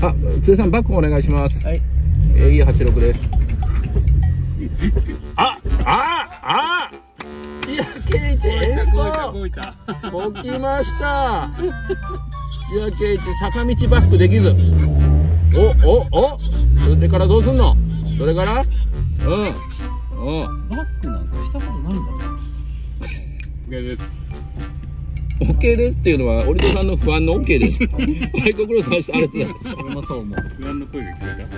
あ津江さんバックお願いします。はい。AE86 です。あああ。月焼け市エンスト動いた起きました。月焼け市坂道バックできず。おおお。それからどうすんの？それから？うん。うん。バックなんかしたことないんだ。ね OK です OK ですっていうのは折戸さんの不安の OK です。はいご苦労様でしたありがとうございました。俺もそう思う。不安の声が聞こえた